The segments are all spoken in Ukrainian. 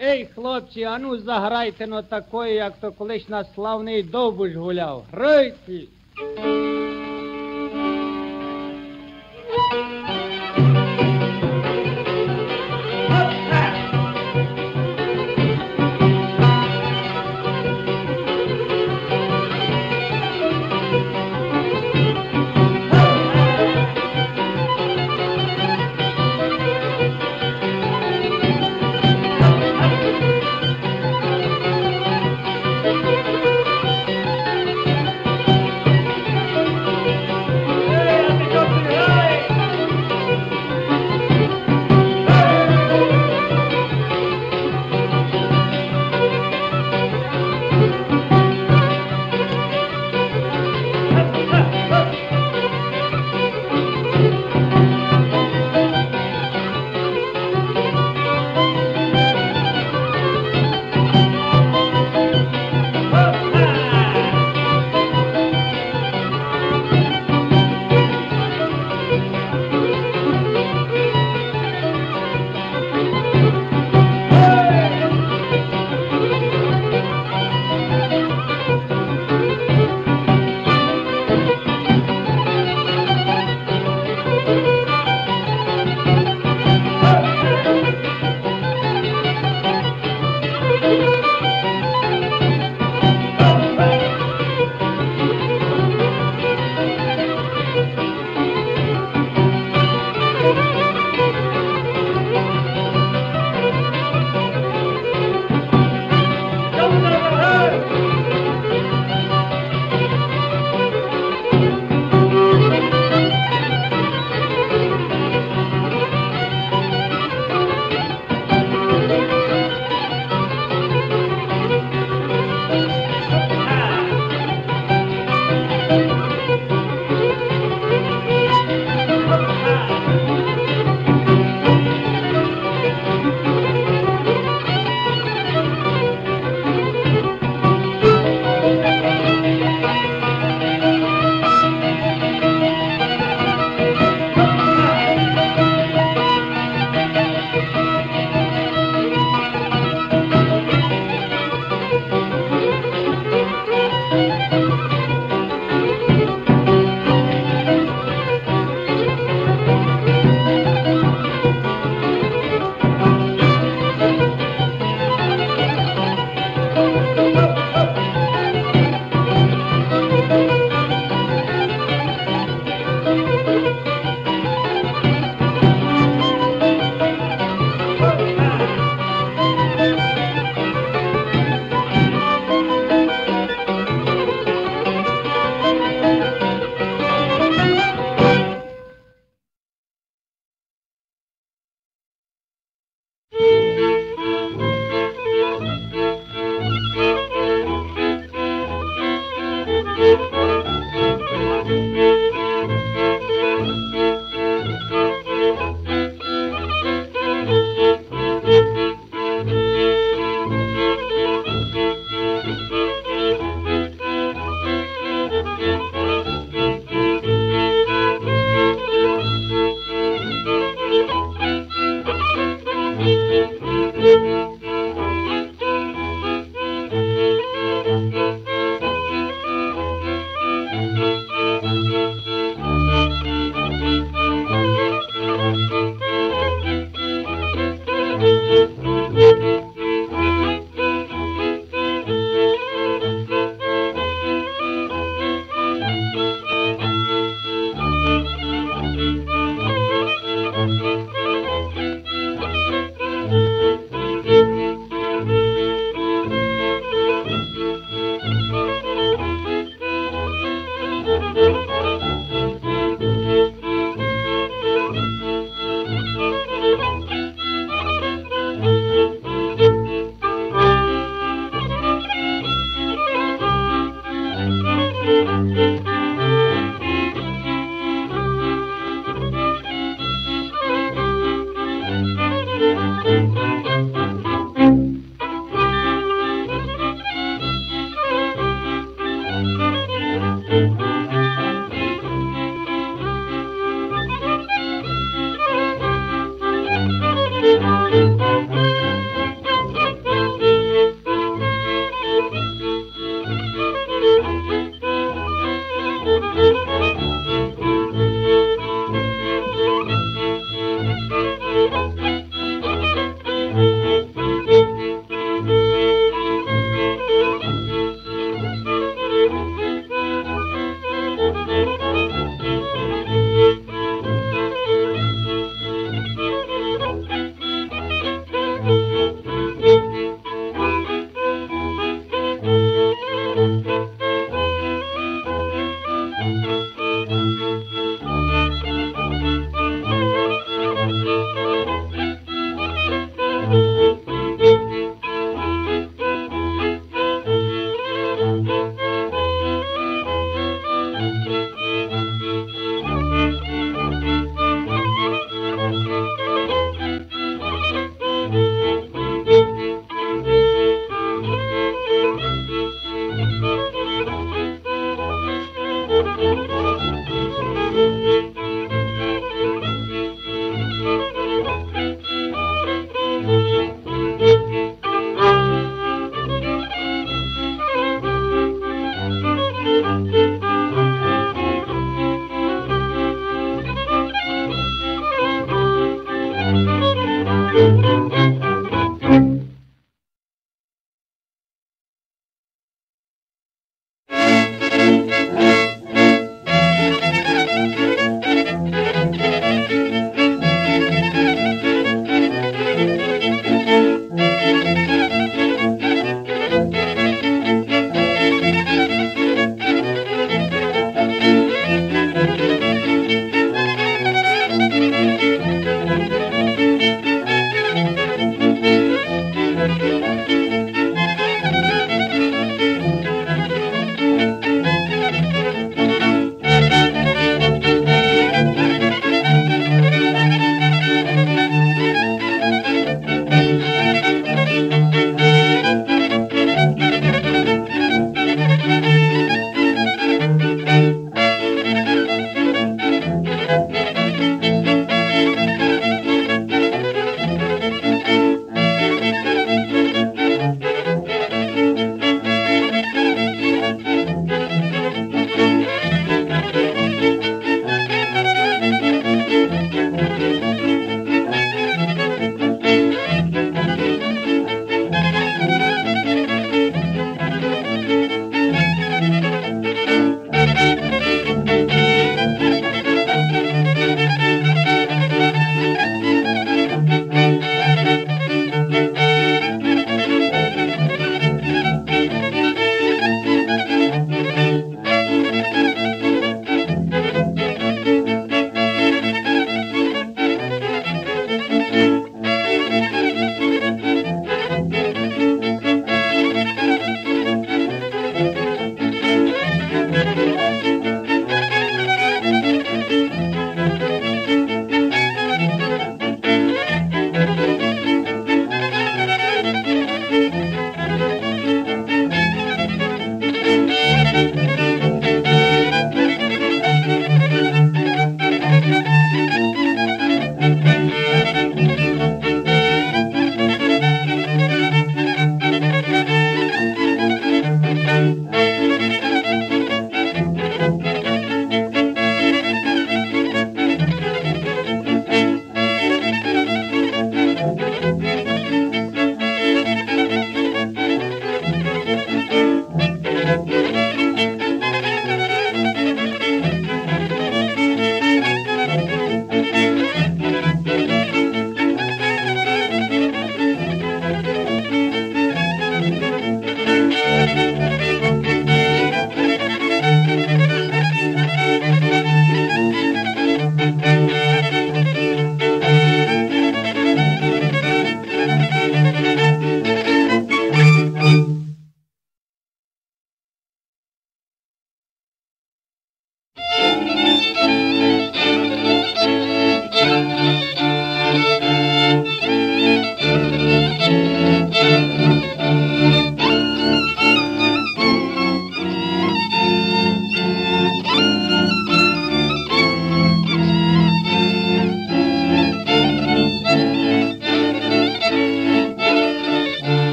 Ей, хлопці, ану заграйте но такої, як то колись на славний довбуш гуляв. Грайте!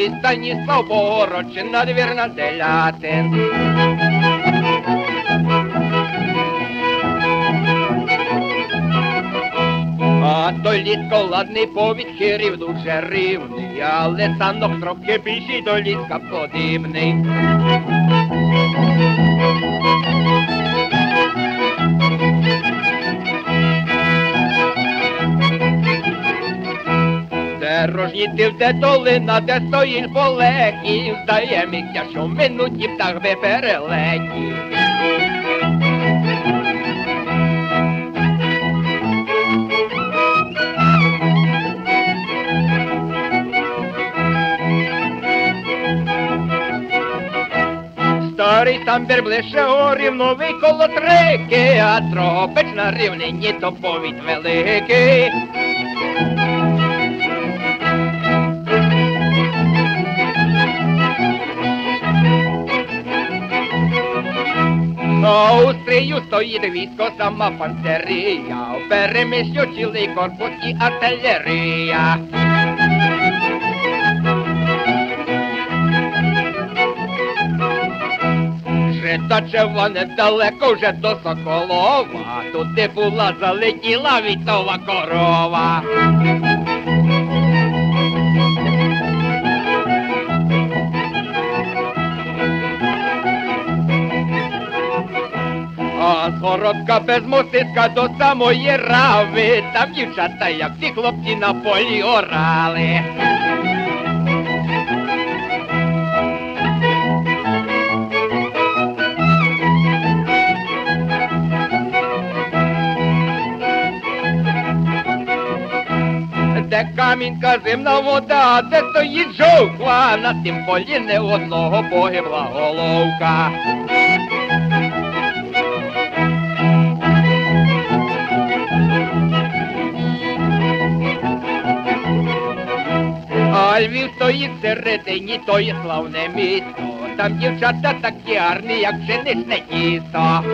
І Станіслав Богорочин, надвірна делятин. А той літко ладний повід хирів дуже рівний, але санок трохи більший до літка подібний. Де де долина, де стоїть полеків, здає мігтя, що минуті птах би перелетів. Старий тамбір ближче горів, новий коло трики, а тропич на рівнині то повідь великий. А у стрію стоїть військо, сама панцерія, в переміщу цілий корпус і артилерія. Жита червоне далеко вже до Соколова, туди була залетіла вітова корова. А городка без мостиска до самої рави, там дівчата, як ті хлопці на полі орали. Де камінька зимна вода, де стоїть жовква, на тим полі не одного погибла головка. А Львів стоїть середині, то є славне місто. Там дівчата такі гарні, як пшеничне тісто.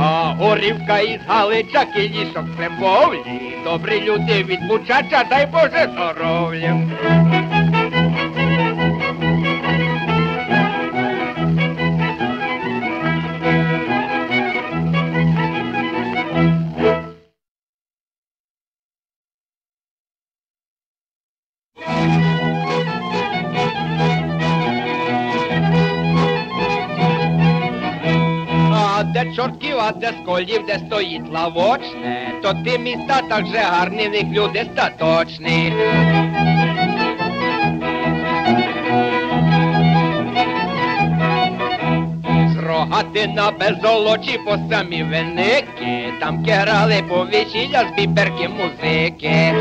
А горівка із Галича, кілішок Кремовлі, добрі люди від Бучача, дай Боже здоров'я. Чортків, а де сколів, де стоїть лавочне, то ті міста так же гарні, в них люди статочні. Рогатина без золочі по самі виники, там керали по весілля з біберки музики.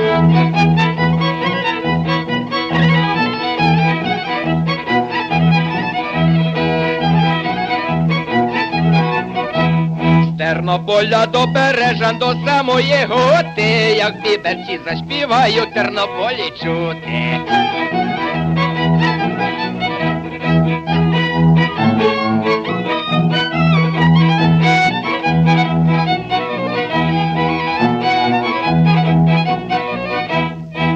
Тернополя до Бережан до самої готи, як біберці заспіваю, Тернополі чути.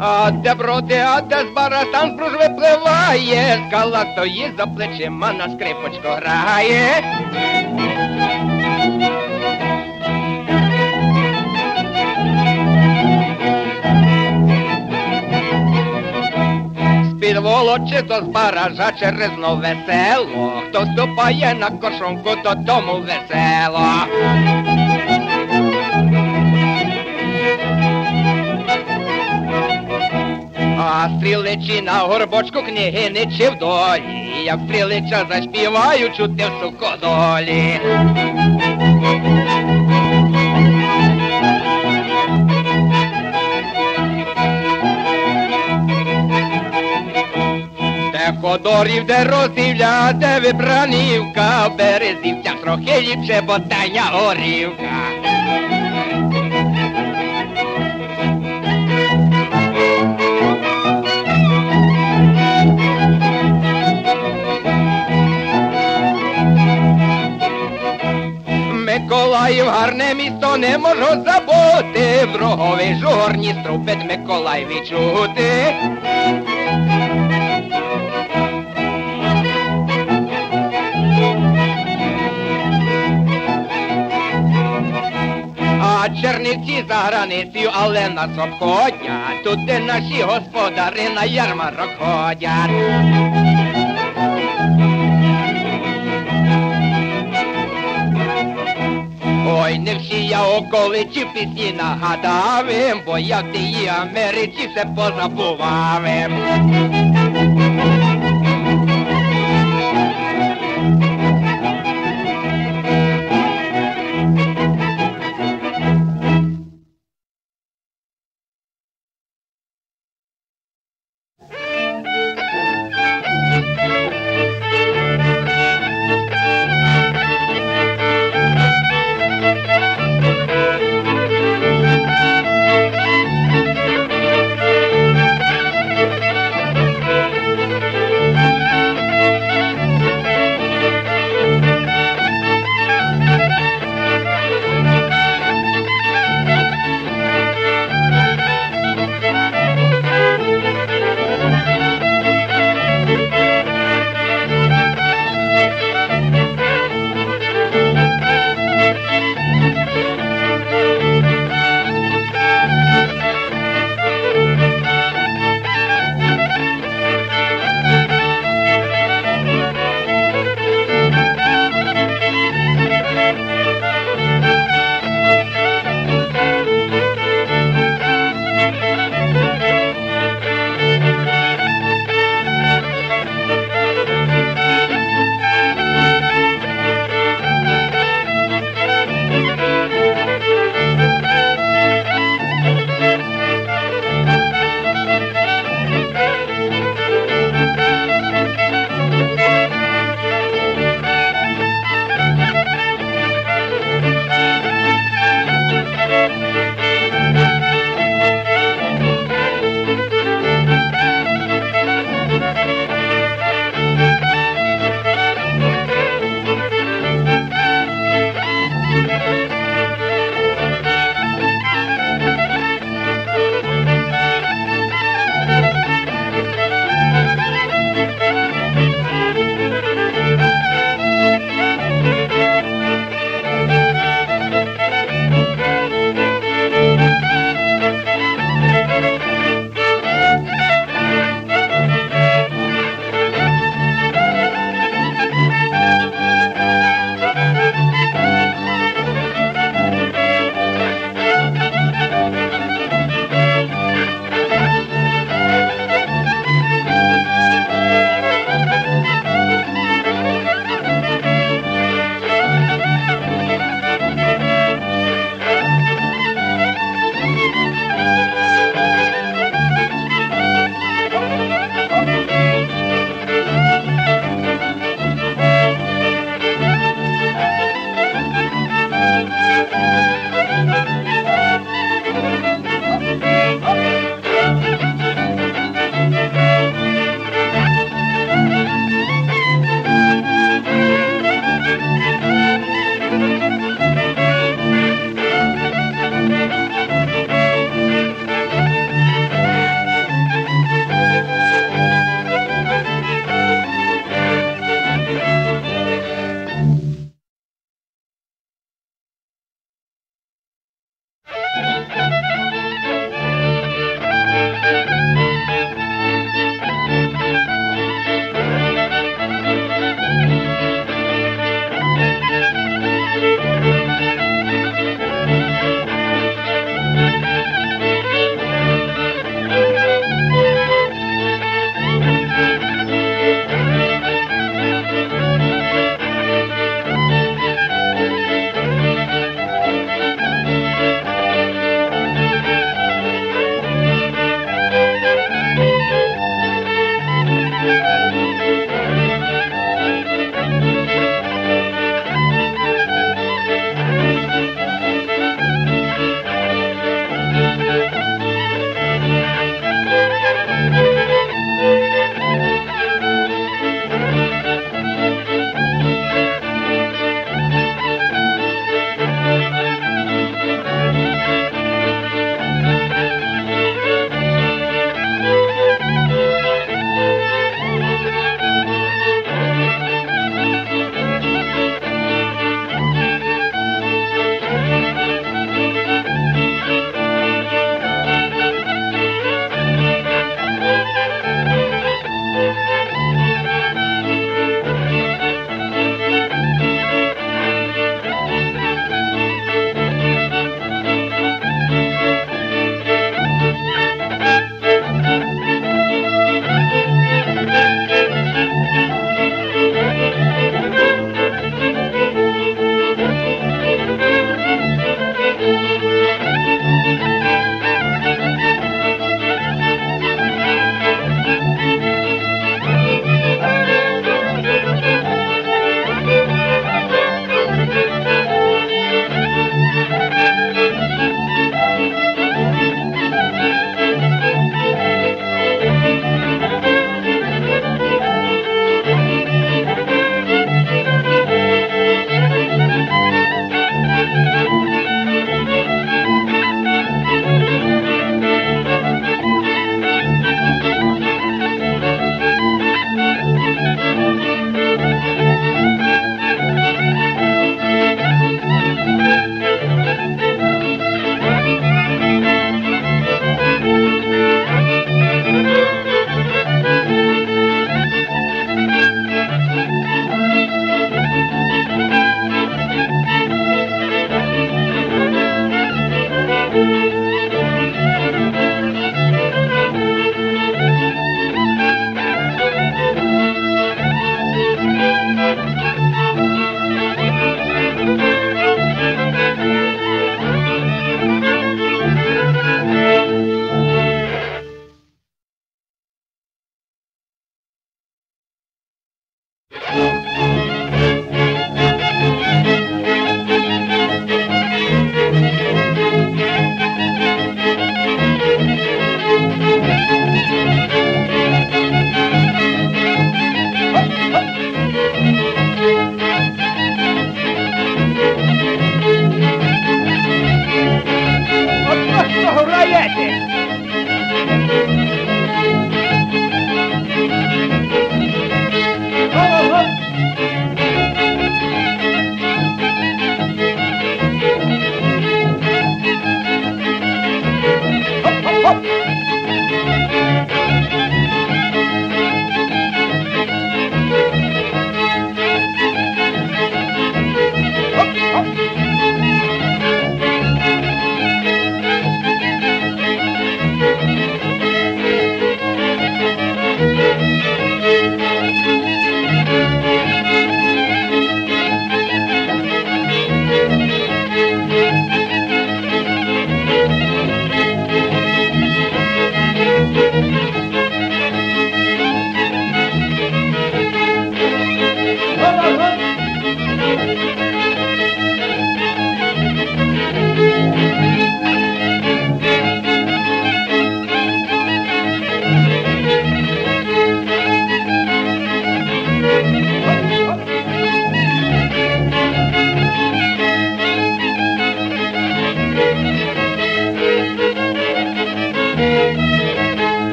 А де броди, а де з бара, там спруж випливає, скала стоїть за плечима, на скрипочку грає. З-під волочи до з баража через нове село, хто ступає на кошонку, то тому весело. А стріличі на горбочку книги не чи в долі, як стрілича заспіваю, чути в суходолі. Де де роздивля, де вибранівка, в березівцях трохи ліпше, бо тая горівка. Миколаїв гарне місто не можу забути. В роговий жорні струпить Миколай відчути. Чернівці за границею, але нас обходять. Туди наші господари на ярмарок ходять. Ой, не всі я околиці пісні нагадав, їм, бо я в тій Америці все позабував. їм.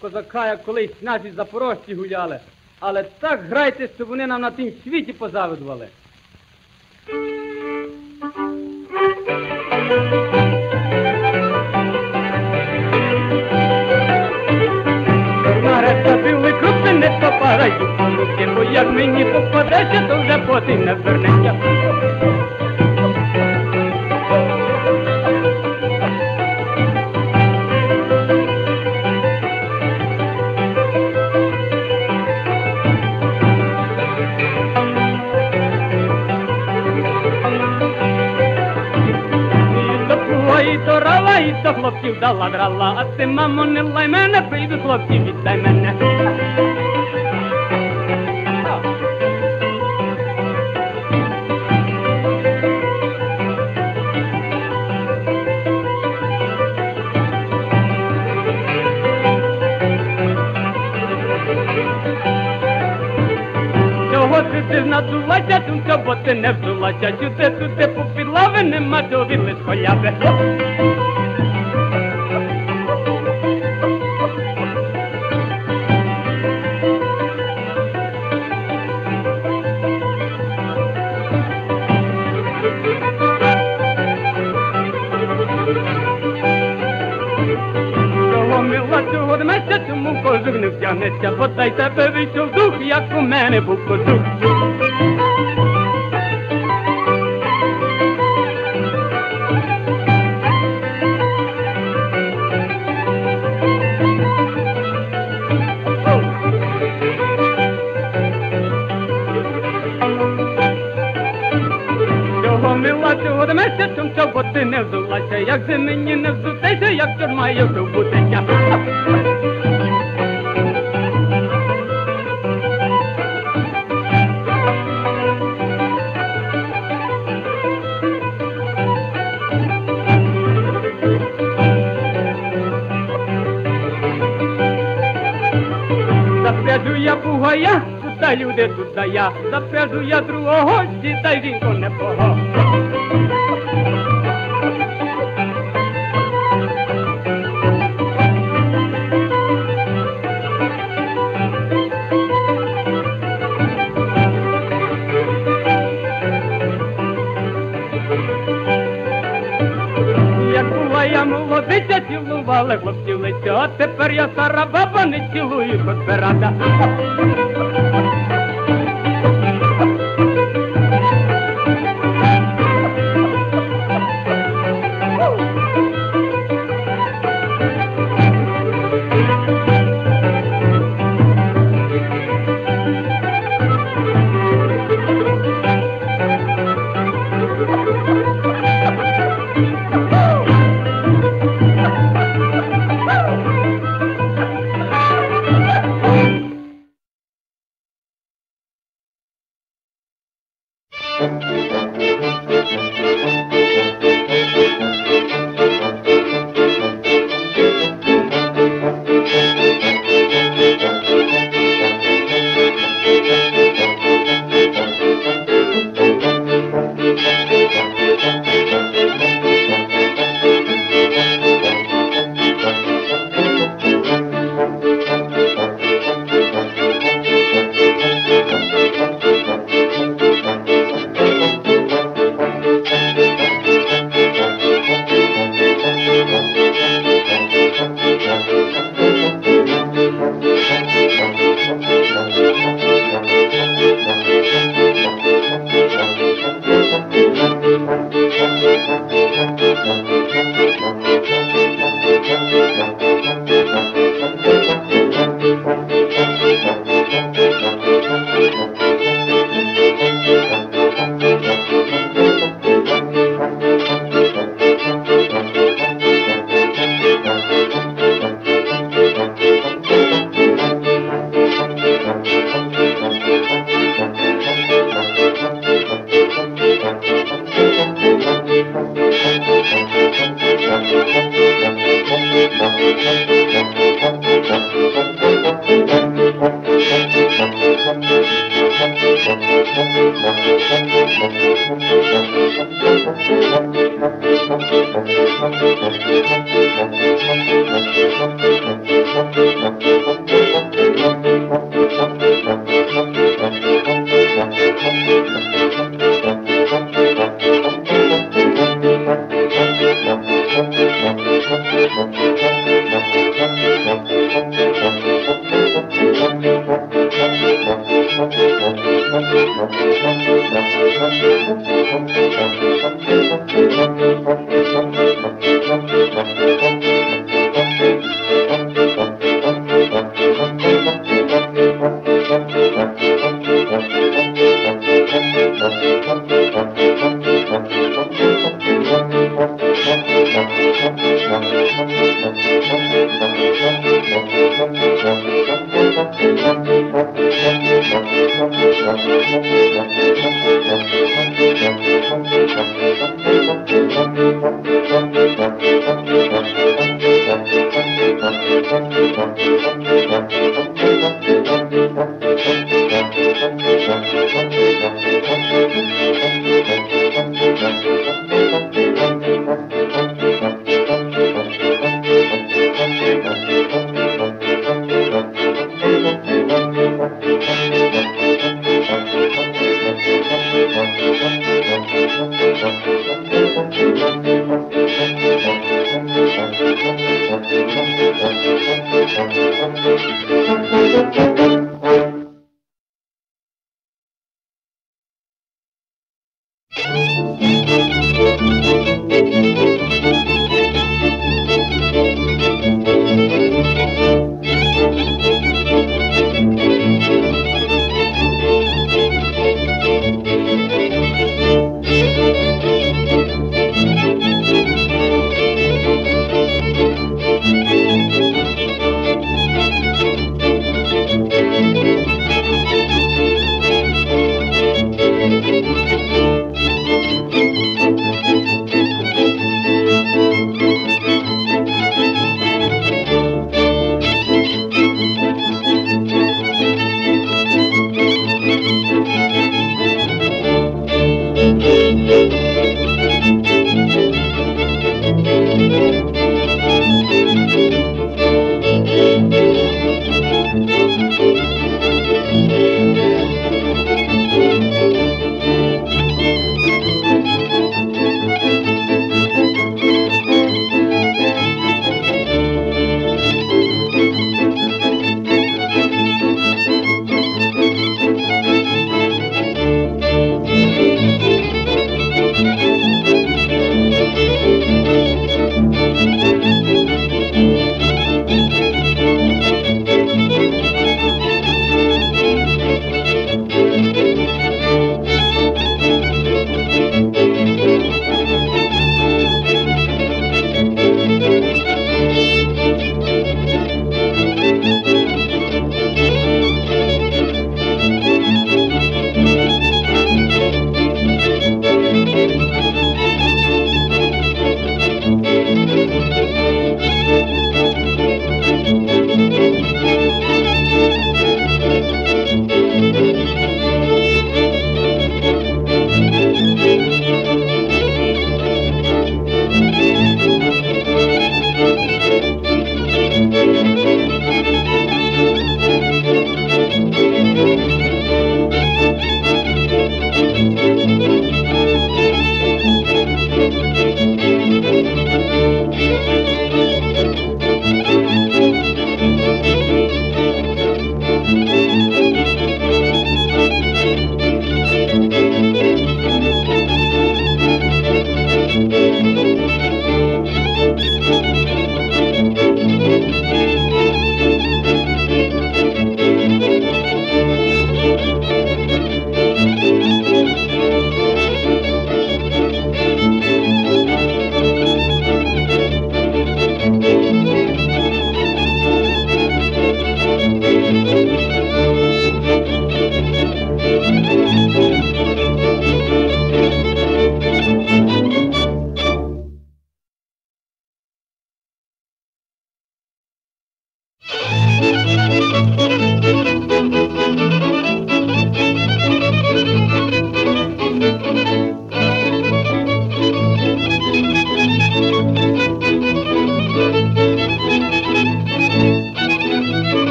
Козака, як колись наші запорожці гуляли. Але так грайте, щоб вони нам на тім світі позавидували. Нарешта били крупне не попадай у руки, бо як мені попадеться, то вже потім не вернеться. Ти, мамо, не лай мене, прийдуть хлопці, віддай мене. Чого ти ти надулася, тумка, бо ти не взулася, сюди, туди, попід лави, нема довіли схоляти. Донецька, подай тебе вийшов дух, як у мене був кожух. Мила цього до чого ти не взулася, як зимені не взутайся, як чорма я в люди тут да я, запряжу я другого, дітай жінко не пого. Як була я молодиця, цілувала хлопців лиця, а тепер я стара баба, не цілую, хоч би рада.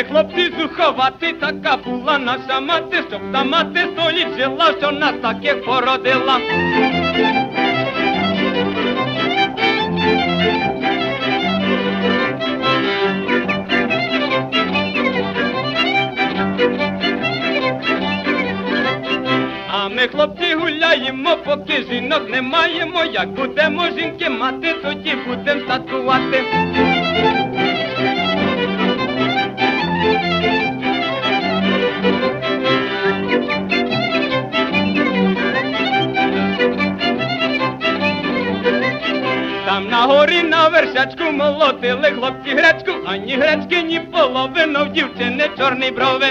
А хлопці зуховати, така була наша мати, щоб та мати столі жила, що нас таких породила. А ми хлопці гуляємо, поки жінок не маємо. Як будемо жінки мати, тоді будем статкувати. Вершачку молотили хлопці гречку, ані гречки, ні половину в дівчини чорні брови.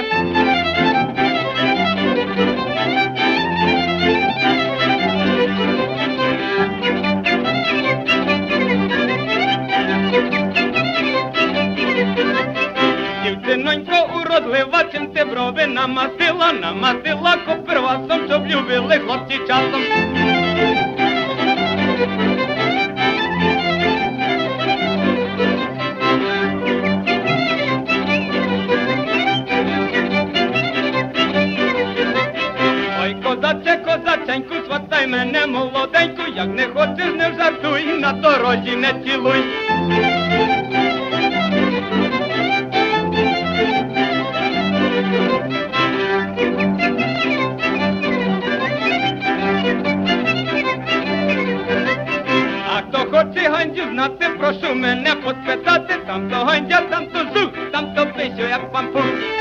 Дівчинонько уродлива, чим ти брови намастила, намастила копервасом, щоб любили хлопці часом. Козаченьку, мене молоденьку, як не хочеш, не жартуй, на дорозі не цілуй. А хто хоче гандю знати, прошу мене поспитати, там то гандя, там то зух, там то писю, як пампух.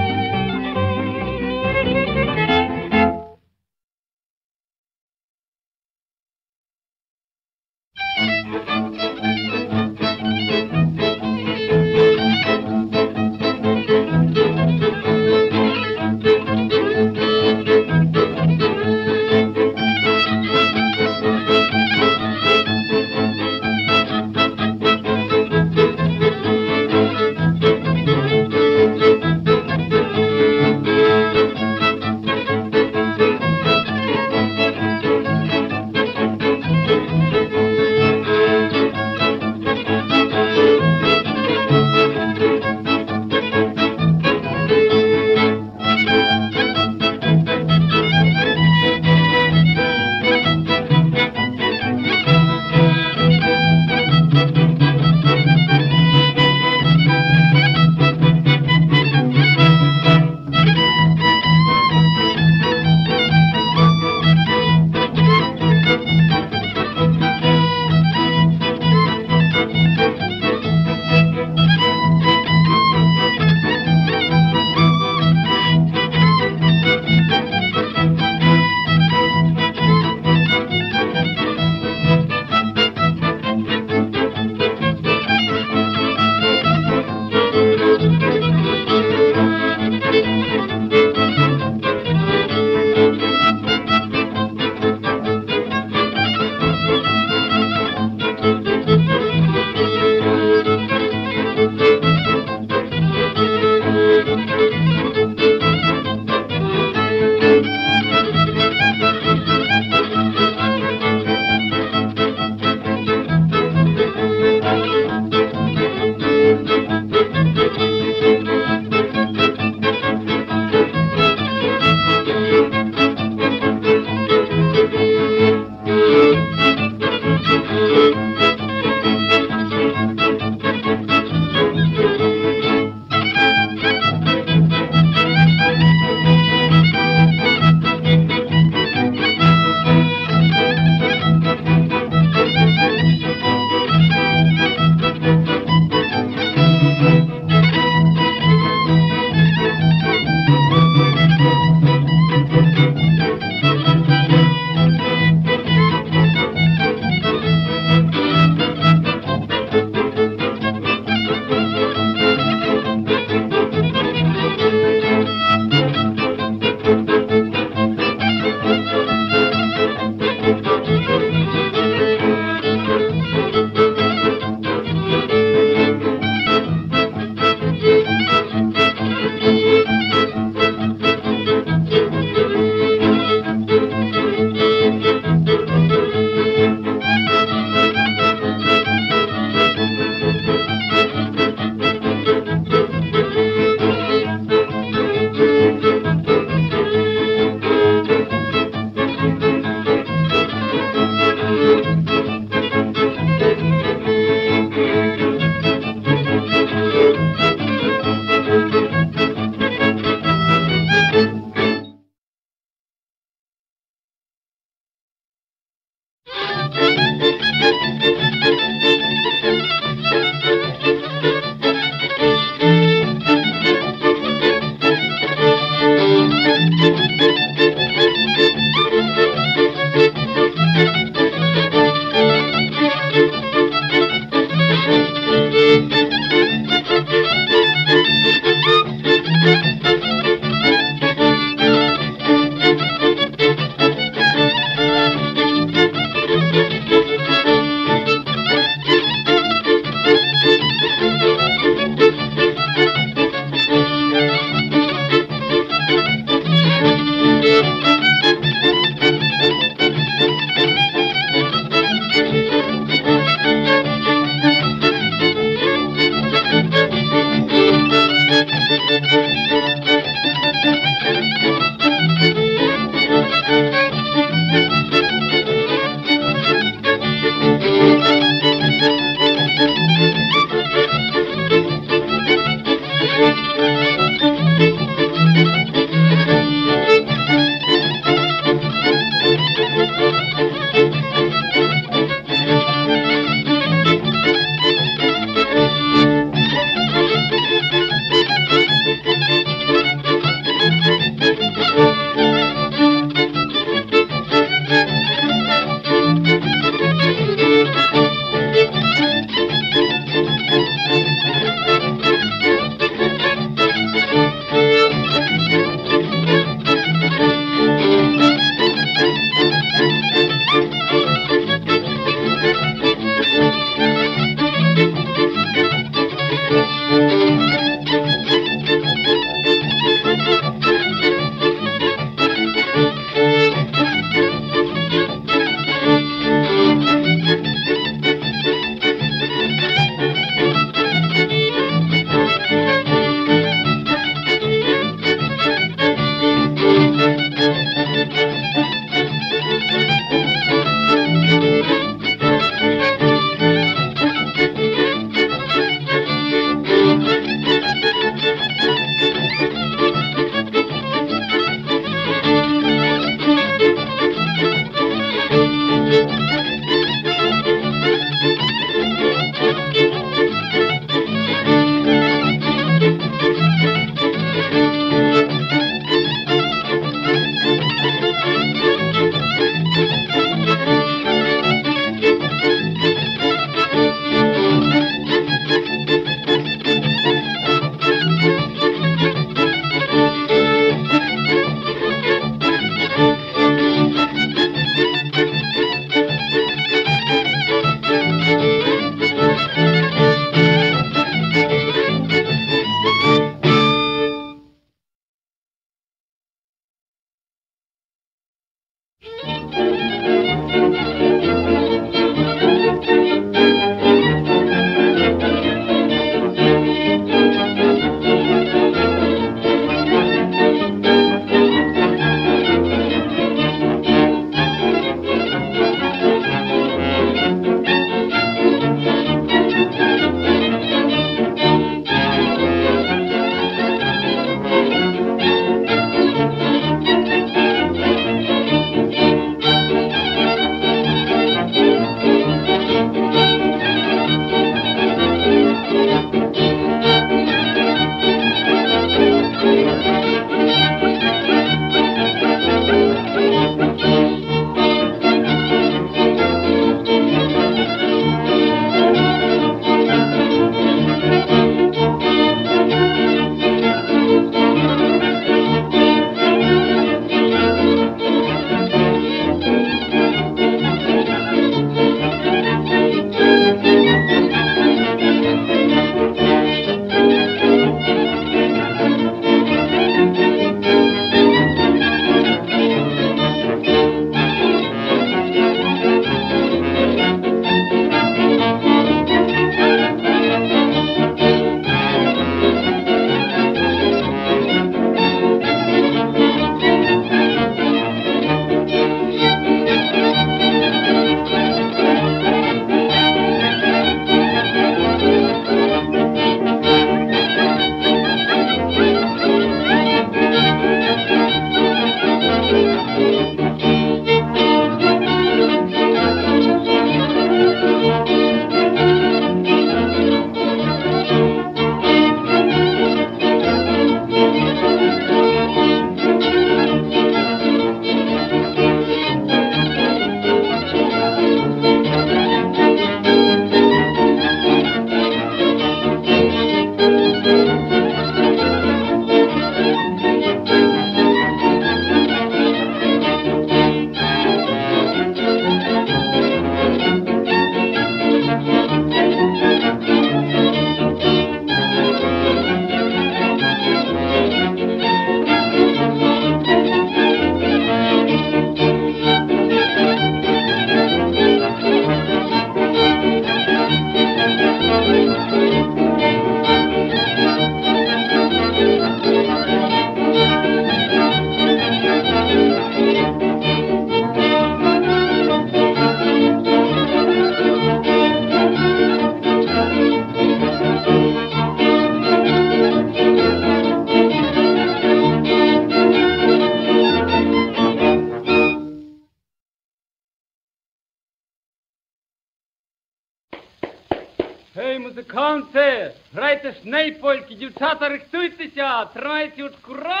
Дівчата, рихтуйтеся, тримайте очкура.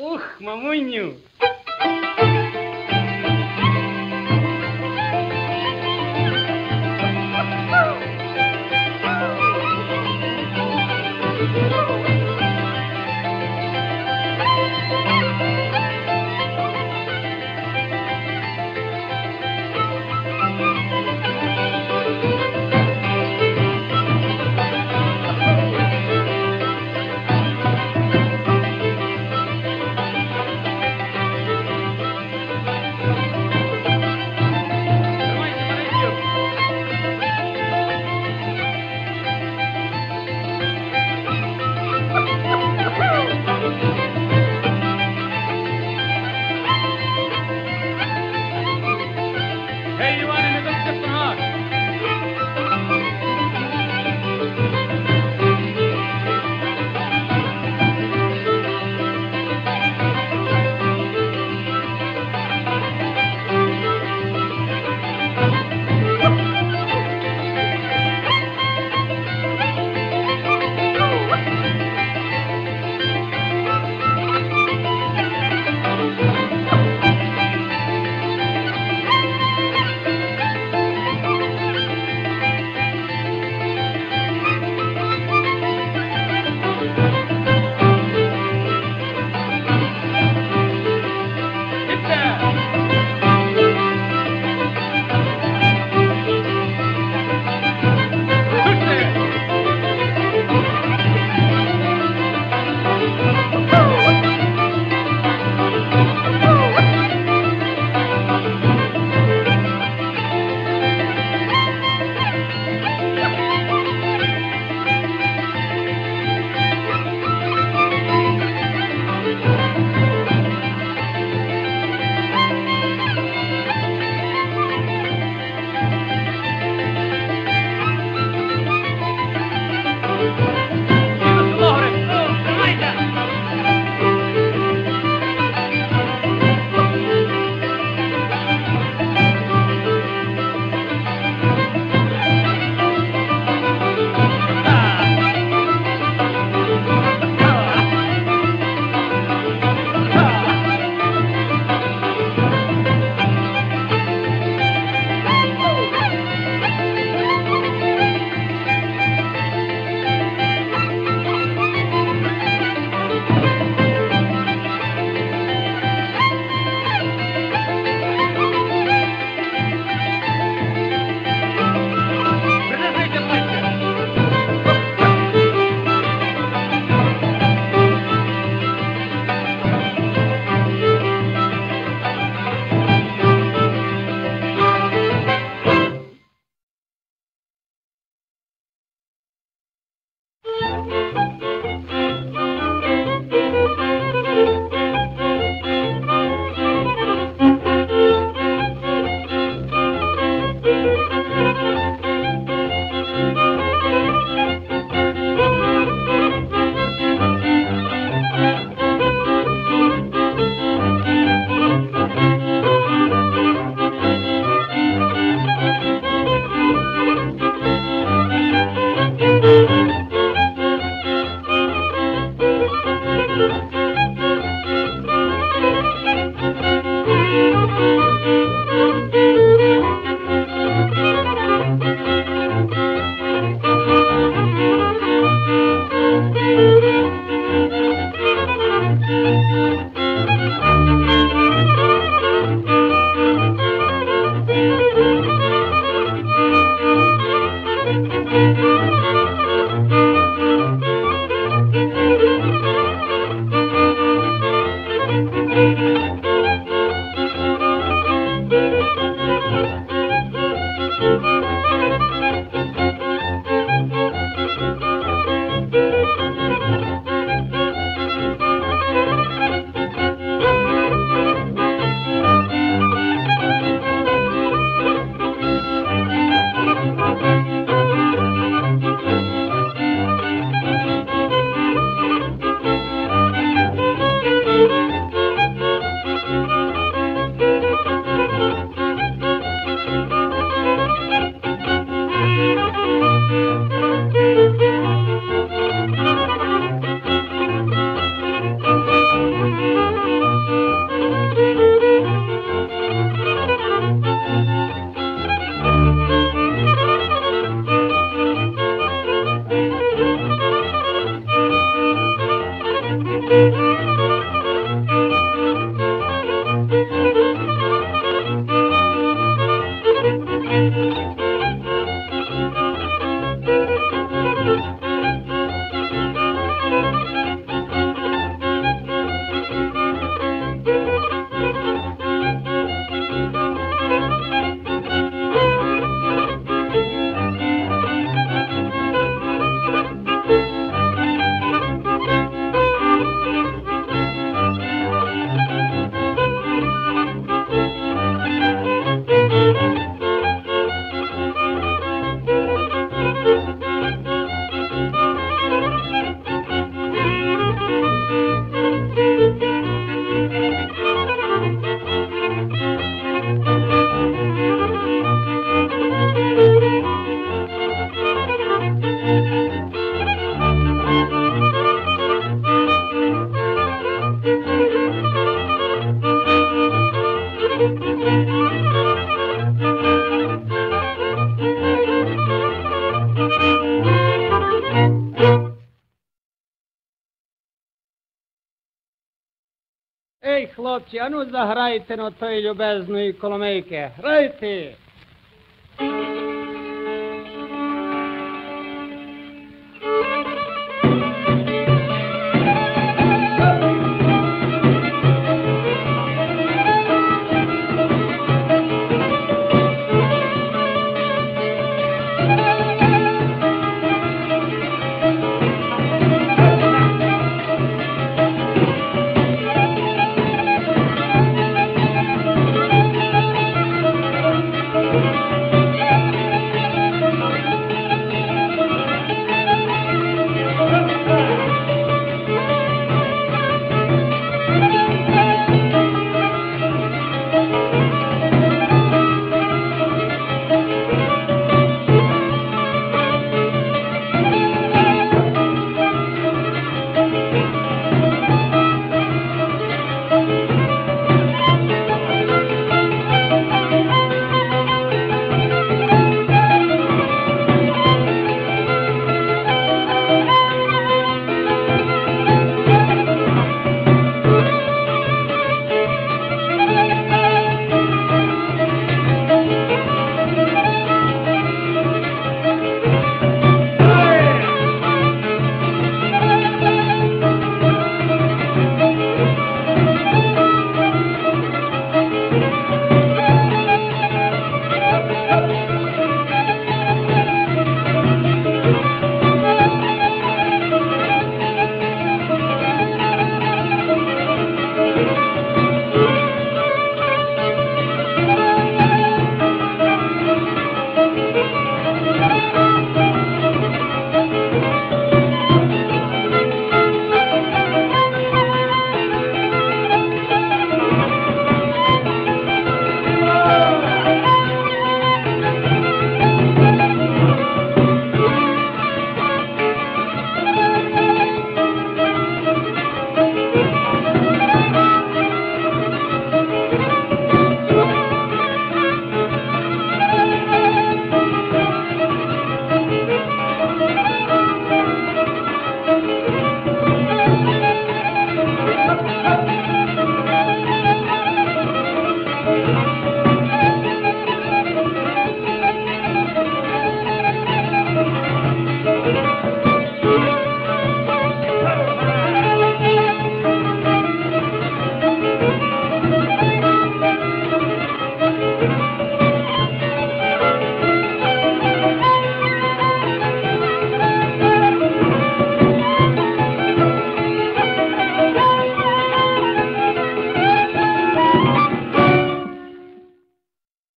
Ух, мамуню. Ану заграйте на тої любезної коломейки. Грайте!